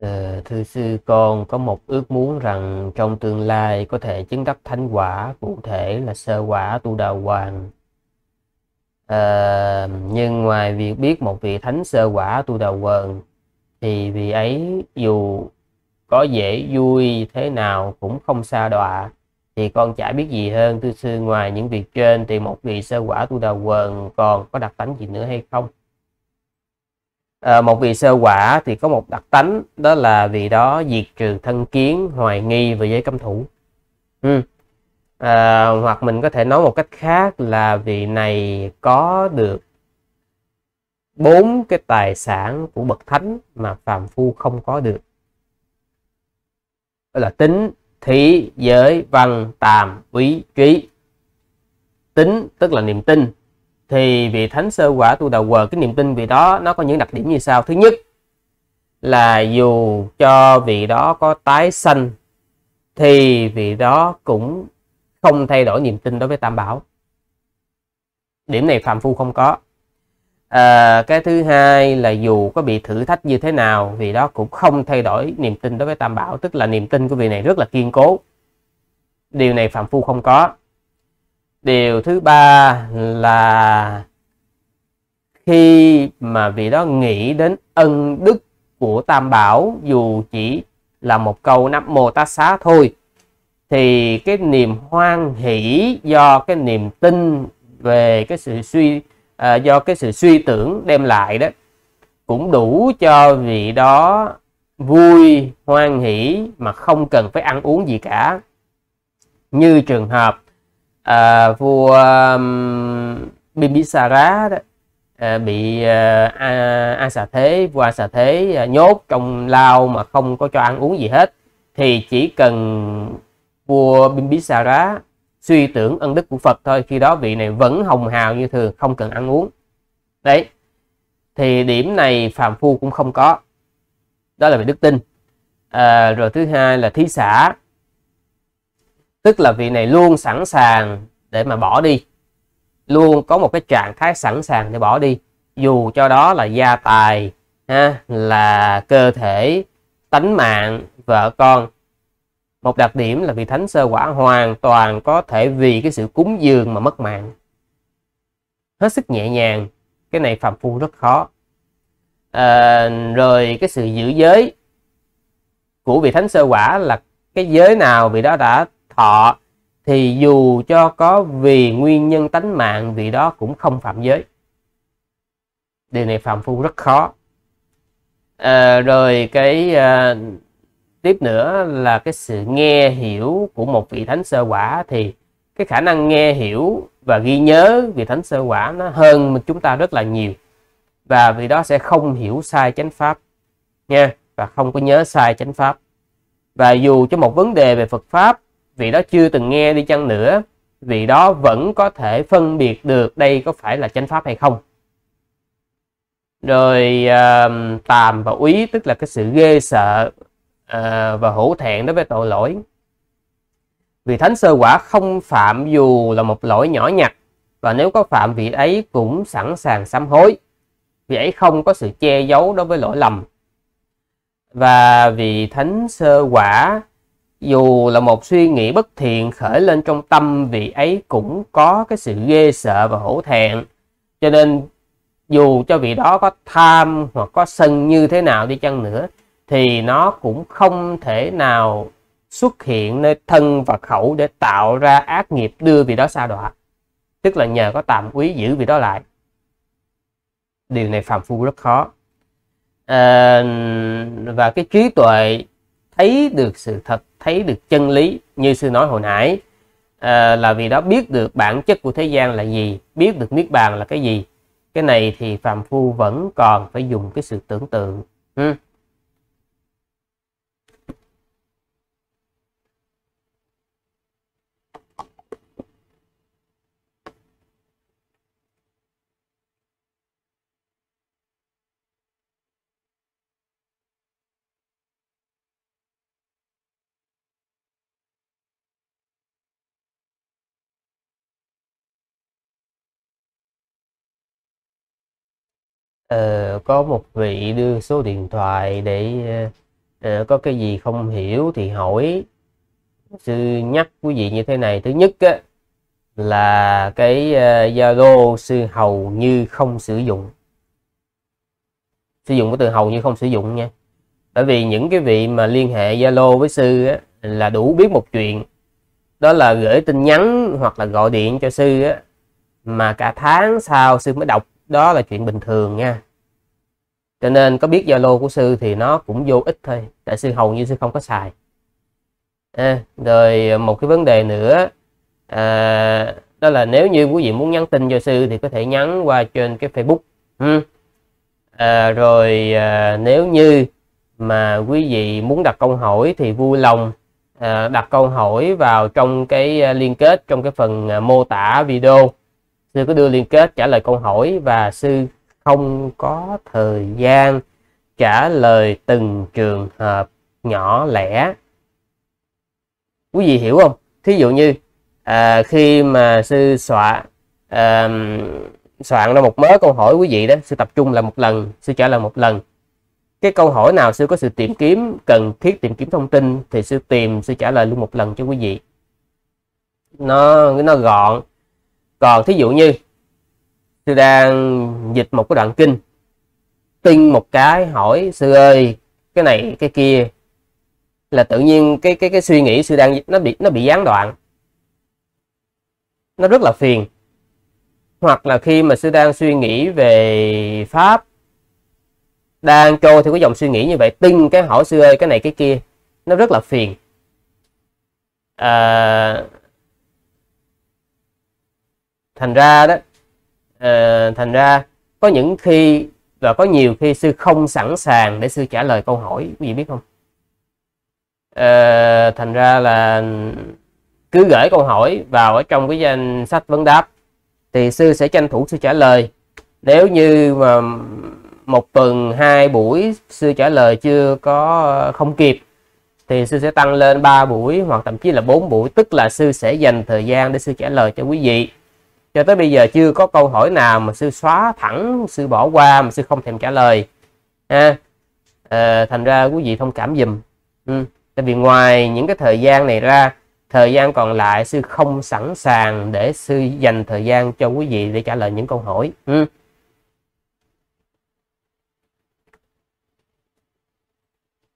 Ờ, thưa sư con có một ước muốn rằng trong tương lai có thể chứng đắc thánh quả cụ thể là sơ quả tu đà hoàng. Ờ, nhưng ngoài việc biết một vị thánh sơ quả tu đà hoàng thì vị ấy dù có dễ vui thế nào cũng không xa đọa. Thì con chả biết gì hơn thưa sư ngoài những việc trên thì một vị sơ quả tu đà hoàng còn có đặc tánh gì nữa hay không? À, một vị sơ quả thì có một đặc tánh đó là vì đó diệt trừ thân kiến hoài nghi và giới cấm thủ. Ừ. à, hoặc mình có thể nói một cách khác là vị này có được bốn cái tài sản của bậc thánh mà phàm phu không có được. Đó là tính thí giới văn tàm quý trí. Tính tức là niềm tin thì vị thánh sơ quả tu đầu quờ cái niềm tin vị đó nó có những đặc điểm như sau. Thứ nhất là dù cho vị đó có tái sanh thì vị đó cũng không thay đổi niềm tin đối với tam bảo. Điểm này phạm phu không có. À, cái thứ hai là dù có bị thử thách như thế nào vị đó cũng không thay đổi niềm tin đối với tam bảo. Tức là niềm tin của vị này rất là kiên cố. Điều này phạm phu không có điều thứ ba là khi mà vị đó nghĩ đến ân đức của tam bảo dù chỉ là một câu nắp mô tá xá thôi thì cái niềm hoan hỷ do cái niềm tin về cái sự suy à, do cái sự suy tưởng đem lại đó cũng đủ cho vị đó vui hoan hỷ mà không cần phải ăn uống gì cả. Như trường hợp à, vua um, Bimbisara đó à, bị à, A, Xà Thế vua A Xà Thế à, nhốt trong lao mà không có cho ăn uống gì hết. Thì chỉ cần vua Bimbisara suy tưởng ân đức của Phật thôi khi đó vị này vẫn hồng hào như thường không cần ăn uống. Đấy. Thì điểm này phàm phu cũng không có. Đó là về đức tin. À, rồi thứ hai là thí xã tức là vị này luôn sẵn sàng để mà bỏ đi. Luôn có một cái trạng thái sẵn sàng để bỏ đi. Dù cho đó là gia tài ha, là cơ thể tánh mạng vợ con. Một đặc điểm là vị thánh sơ quả hoàn toàn có thể vì cái sự cúng dường mà mất mạng. Hết sức nhẹ nhàng cái này phàm phu rất khó. À, rồi cái sự giữ giới của vị thánh sơ quả là cái giới nào vị đó đã thọ thì dù cho có vì nguyên nhân tánh mạng vì đó cũng không phạm giới. Điều này phạm phu rất khó. À, rồi cái à, tiếp nữa là cái sự nghe hiểu của một vị thánh sơ quả thì cái khả năng nghe hiểu và ghi nhớ vị thánh sơ quả nó hơn chúng ta rất là nhiều. Và vì đó sẽ không hiểu sai chánh pháp nha và không có nhớ sai chánh pháp. Và dù cho một vấn đề về Phật pháp vị đó chưa từng nghe đi chăng nữa vị đó vẫn có thể phân biệt được đây có phải là chánh pháp hay không. Rồi uh, tàm và úy tức là cái sự ghê sợ uh, và hổ thẹn đối với tội lỗi. Vì thánh sơ quả không phạm dù là một lỗi nhỏ nhặt và nếu có phạm vị ấy cũng sẵn sàng sám hối. Vị ấy không có sự che giấu đối với lỗi lầm. Và vì thánh sơ quả dù là một suy nghĩ bất thiện khởi lên trong tâm vị ấy cũng có cái sự ghê sợ và hổ thẹn. Cho nên dù cho vị đó có tham hoặc có sân như thế nào đi chăng nữa thì nó cũng không thể nào xuất hiện nơi thân và khẩu để tạo ra ác nghiệp đưa vị đó xa đọa. Tức là nhờ có tạm quý giữ vị đó lại. Điều này phàm phu rất khó. À, và cái trí tuệ thấy được sự thật thấy được chân lý như sư nói hồi nãy à, là vì đó biết được bản chất của thế gian là gì biết được niết bàn là cái gì cái này thì phàm phu vẫn còn phải dùng cái sự tưởng tượng ừ. Uh, có một vị đưa số điện thoại để ờ, ờ, có cái gì không hiểu thì hỏi. Sư nhắc quý vị như thế này thứ nhất á, là cái ờ, zalo uh, sư hầu như không sử dụng. Sử dụng cái từ hầu như không sử dụng nha. Bởi vì những cái vị mà liên hệ zalo với sư á, là đủ biết một chuyện. Đó là gửi tin nhắn hoặc là gọi điện cho sư á, mà cả tháng sau sư mới đọc đó là chuyện bình thường nha. Cho nên có biết zalo của sư thì nó cũng vô ích thôi tại sư hầu như sư không có xài. À, rồi một cái vấn đề nữa à, đó là nếu như quý vị muốn nhắn tin cho sư thì có thể nhắn qua trên cái facebook. Ừ. à, rồi à, nếu như mà quý vị muốn đặt câu hỏi thì vui lòng à, đặt câu hỏi vào trong cái à, liên kết trong cái phần à, mô tả video sư có đưa liên kết trả lời câu hỏi và sư không có thời gian trả lời từng trường hợp nhỏ lẻ. Quý vị hiểu không? Thí dụ như à, khi mà sư soạn à, soạn ra một mớ câu hỏi quý vị đó sư tập trung là một lần sư trả lời một lần. Cái câu hỏi nào sư có sự tìm kiếm cần thiết tìm kiếm thông tin thì sư tìm sư trả lời luôn một lần cho quý vị. Nó nó gọn còn thí dụ như sư đang dịch một cái đoạn kinh tinh một cái hỏi sư ơi cái này cái kia. Là tự nhiên cái cái cái suy nghĩ sư đang nó bị nó bị gián đoạn. Nó rất là phiền. Hoặc là khi mà sư đang suy nghĩ về pháp đang trôi theo cái dòng suy nghĩ như vậy tinh cái hỏi sư ơi cái này cái kia. Nó rất là phiền. À, thành ra đó à, thành ra có những khi và có nhiều khi sư không sẵn sàng để sư trả lời câu hỏi quý vị biết không? À, thành ra là cứ gửi câu hỏi vào ở trong cái danh sách vấn đáp thì sư sẽ tranh thủ sư trả lời. Nếu như mà một tuần hai buổi sư trả lời chưa có không kịp thì sư sẽ tăng lên 3 buổi hoặc thậm chí là 4 buổi tức là sư sẽ dành thời gian để sư trả lời cho quý vị cho tới bây giờ chưa có câu hỏi nào mà sư xóa thẳng sư bỏ qua mà sư không thèm trả lời ha à, thành ra quý vị thông cảm dùm ừ. tại vì ngoài những cái thời gian này ra thời gian còn lại sư không sẵn sàng để sư dành thời gian cho quý vị để trả lời những câu hỏi ừ.